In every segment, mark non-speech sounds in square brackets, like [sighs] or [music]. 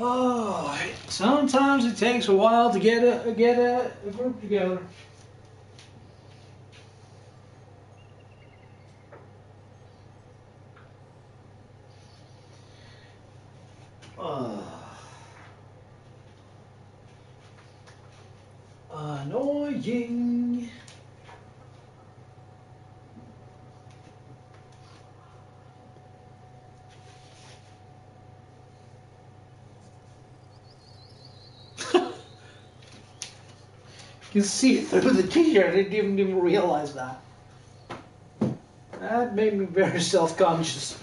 Oh, sometimes it takes a while to get a get a, a group together. Can see it through [laughs] the t-shirt. I didn't even, even realize that. That made me very self-conscious.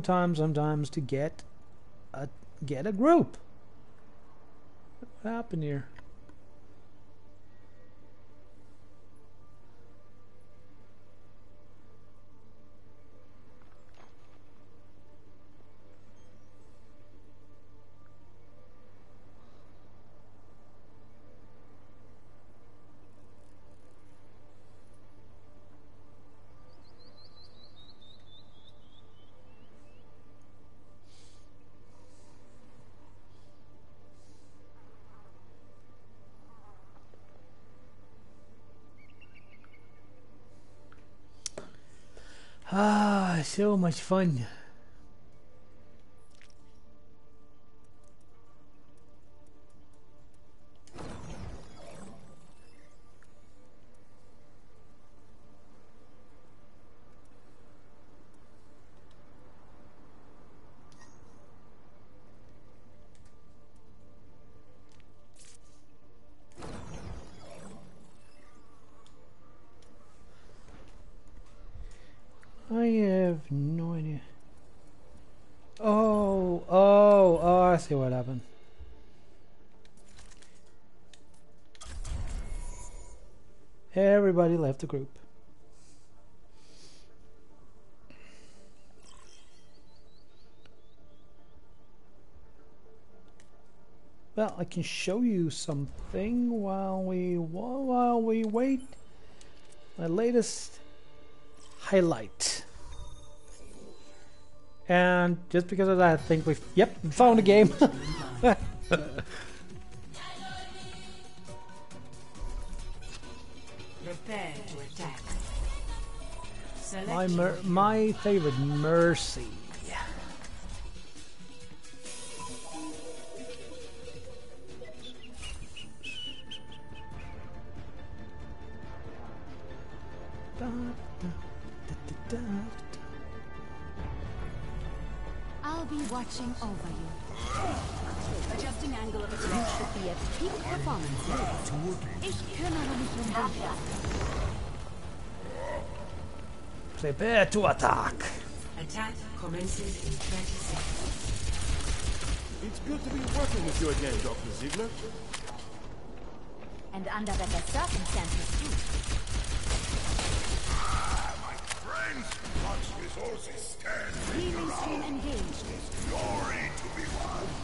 Time sometimes to get a get a group. What happened here? So much fun. Everybody left the group. Well, I can show you something while we while we wait. My latest highlight. And just because of that, I think we've yep found a game. [laughs] [laughs] my mer- my favorite mercy. I'll be watching over you. Adjusting angle of attack. Should be at peak performance. Ich kümmere mich um dich. Prepare to attack. Attack commences in 30 seconds. It's good to be working with you again, Dr. Ziegler. And under better circumstances too. Friends, much resources stand Healing stream engaged. glory to be won.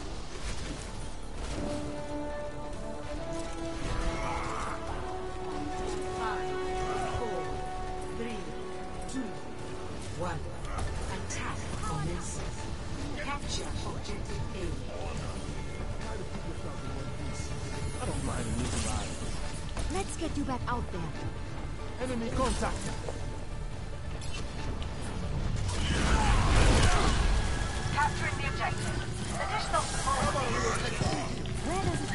Let's get you back out there. Enemy contact. Capturing the objective. Additional support. Where does it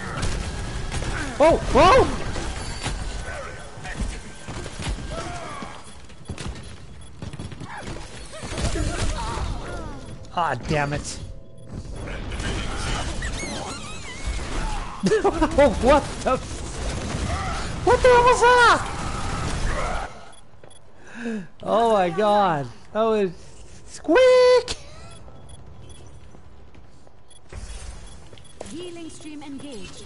Oh, whoa! Ah, damn it. [laughs] what the that thing almost off! Oh my god. That was squeak! Healing stream engaged.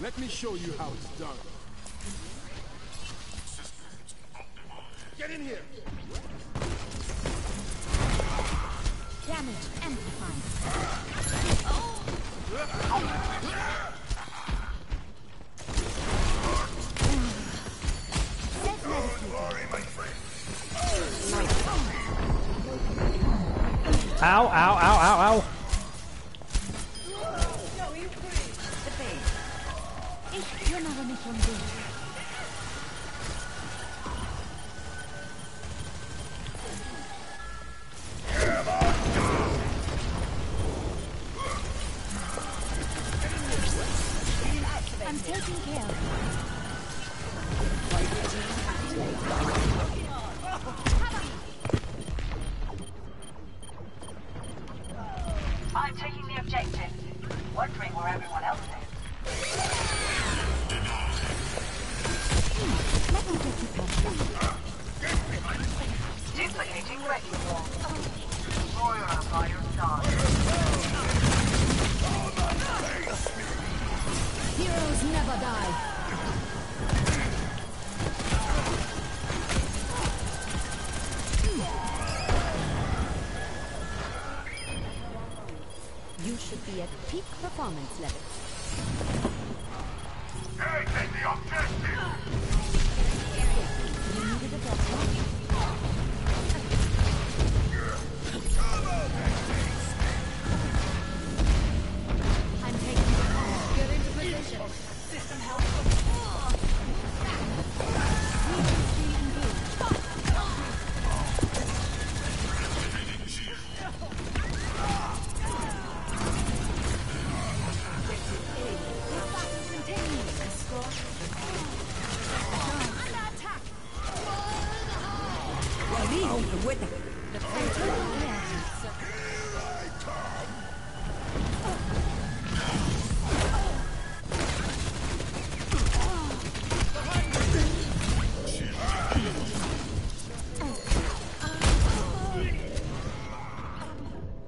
Let me show you how it's done. Get in here! Damage amplified. Oh! Ow, ow, ow, ow, ow. No, you I'm taking care of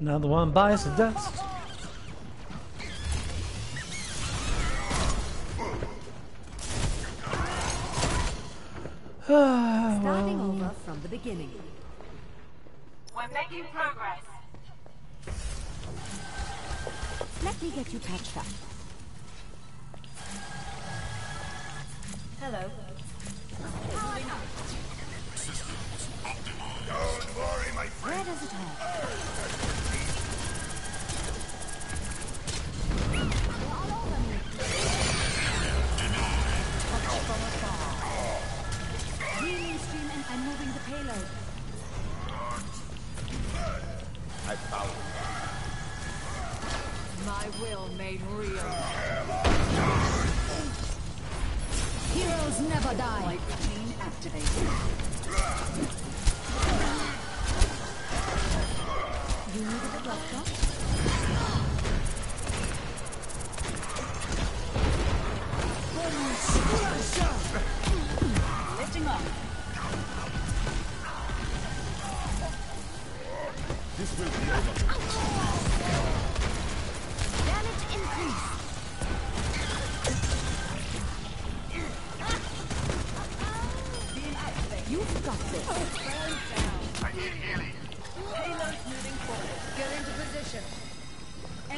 Another one buys the dust. [sighs] Ah, Starting well. over from the beginning. We're making progress.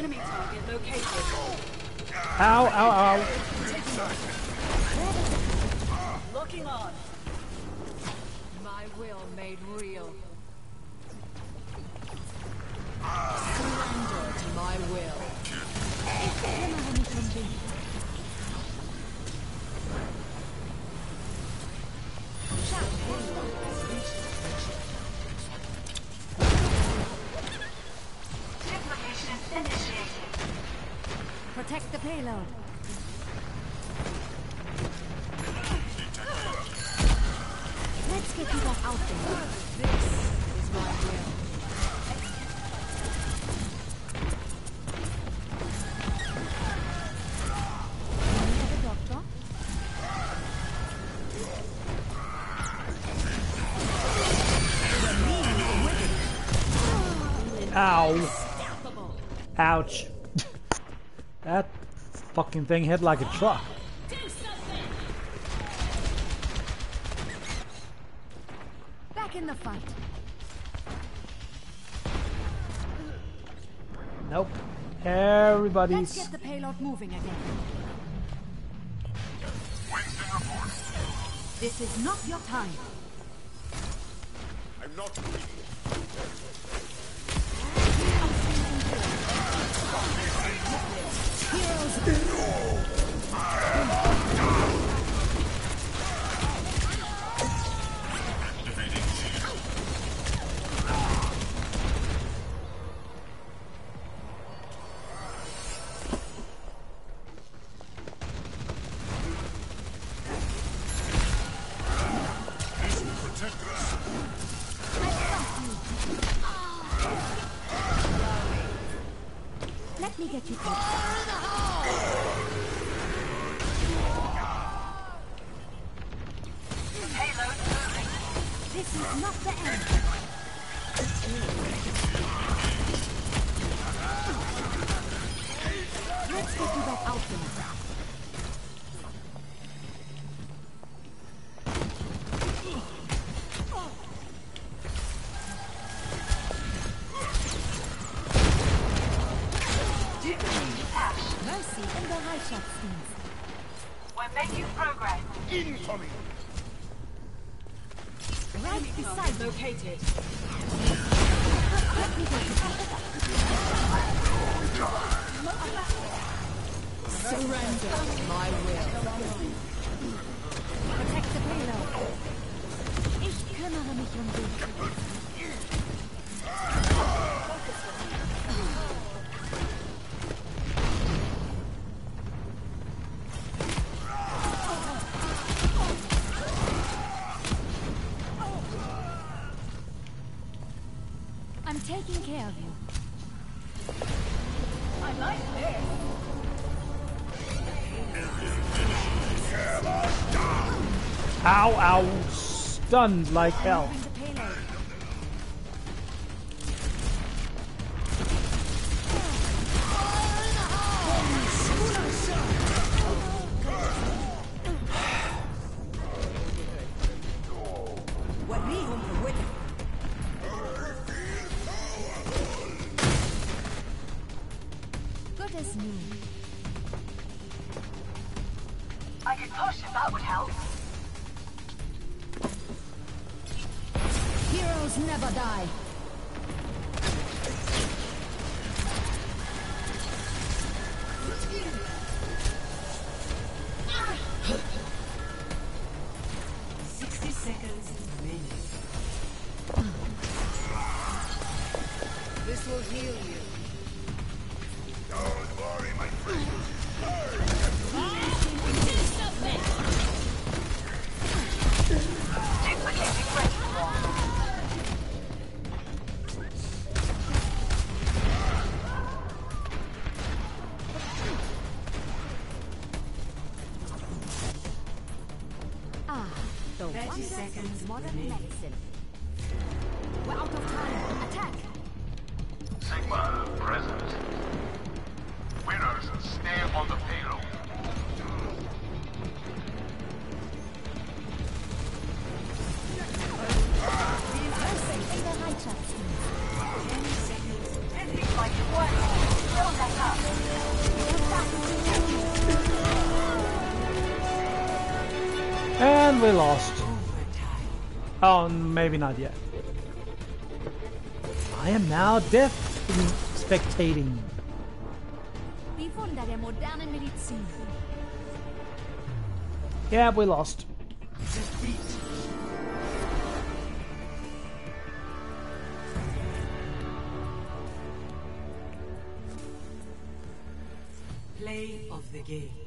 Enemy target located. Ow, ow, ow. Locking on. My will made real. Surrender to my will. Protect the payload. Let's get people out there. This is my will. Ow. Ouch fucking thing hit like a truck. Back in the fight. Nope. Let's Everybody's. get the payload moving again. Winston reporting. This is not your time. I'm not greedy. Let me get you. This is not the end. Let's get you back out Surrender my will. Protect the payload. Ich kümmere mich um dich. Stunned like hell. Medicine. We're out of time. Attack! Sigma present. Winners stay on the payload. Like it works. Still up. And we lost. Oh, maybe not yet. I am now deaf spectating. Yeah, we lost. Play of the game.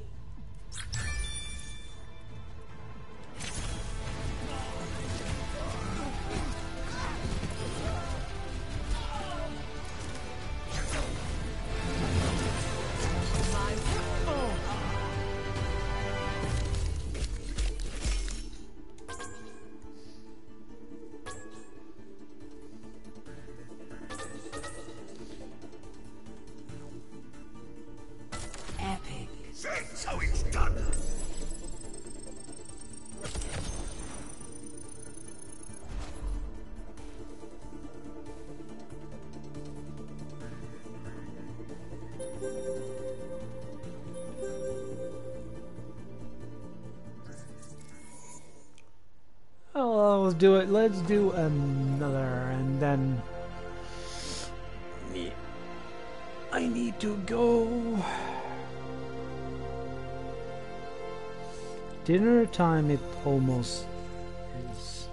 Let's do it. Let's do another, and then. I need to go. Dinner time. It almost is.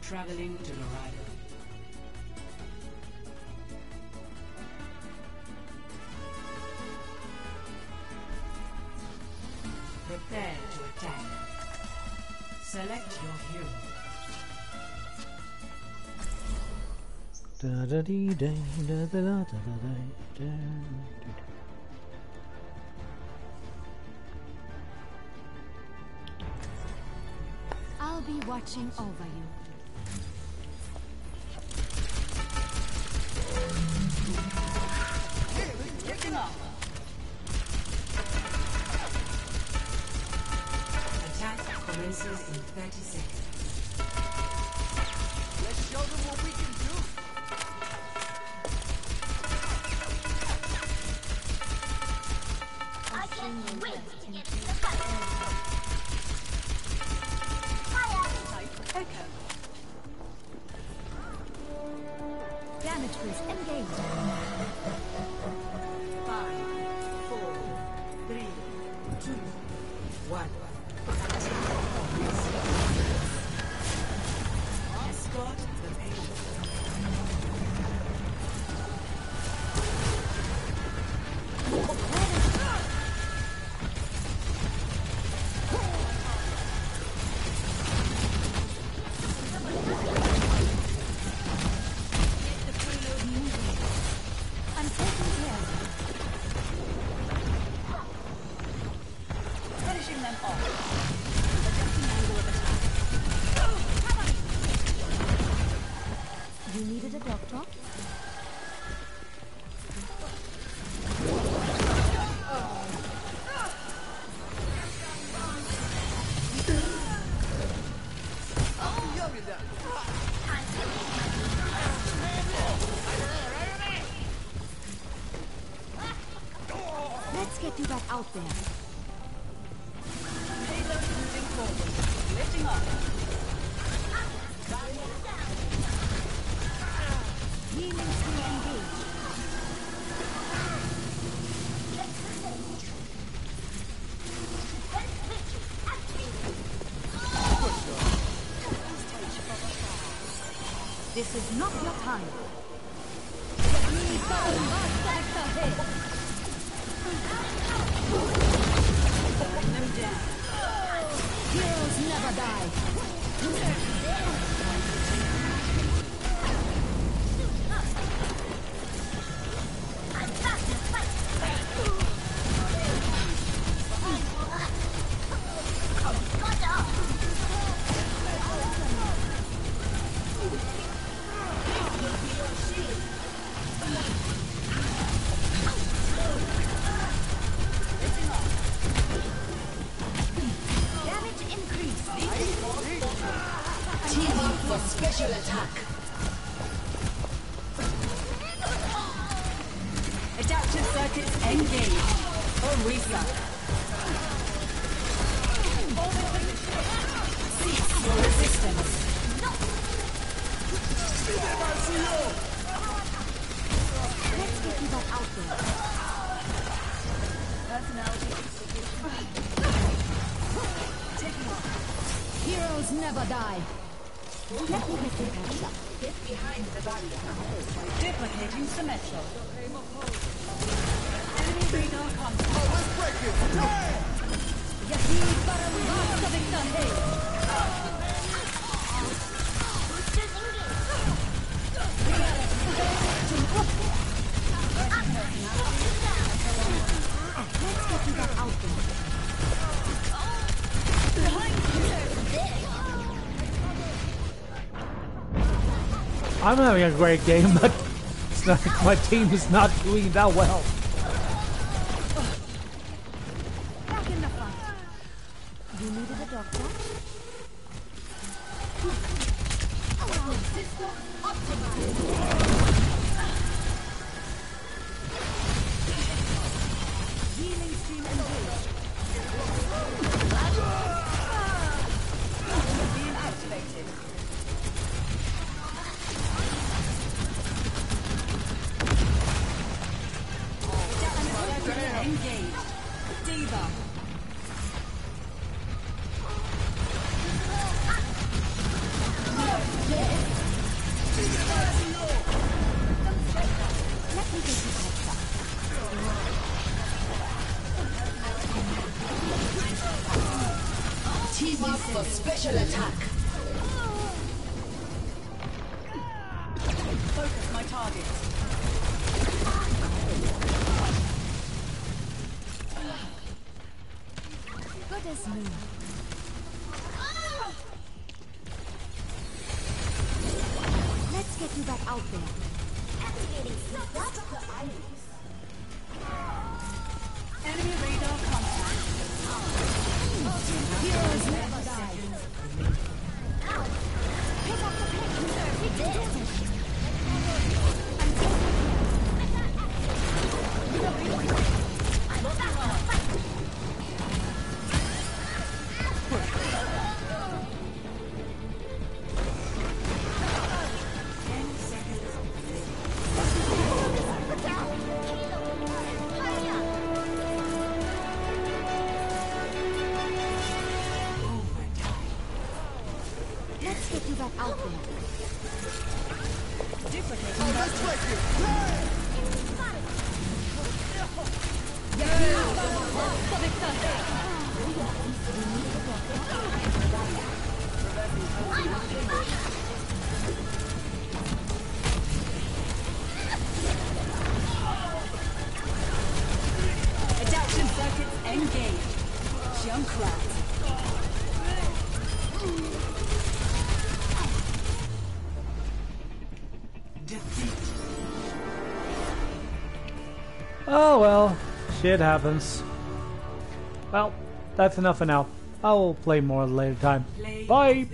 Traveling to Laredo. I'll be watching over you. Attack commences in 30 seconds. Get you back out there. Heroes never die. Get behind the barrier. Duplicating Symmetra. Enemy radar contact. Oh, let's break it! Yay! Yahid Baram Vasavitahei! I'm having a great game, but it's not, my team is not doing that well. Special attack. Shit happens. Well, that's enough for now. I'll play more later time. Play Bye!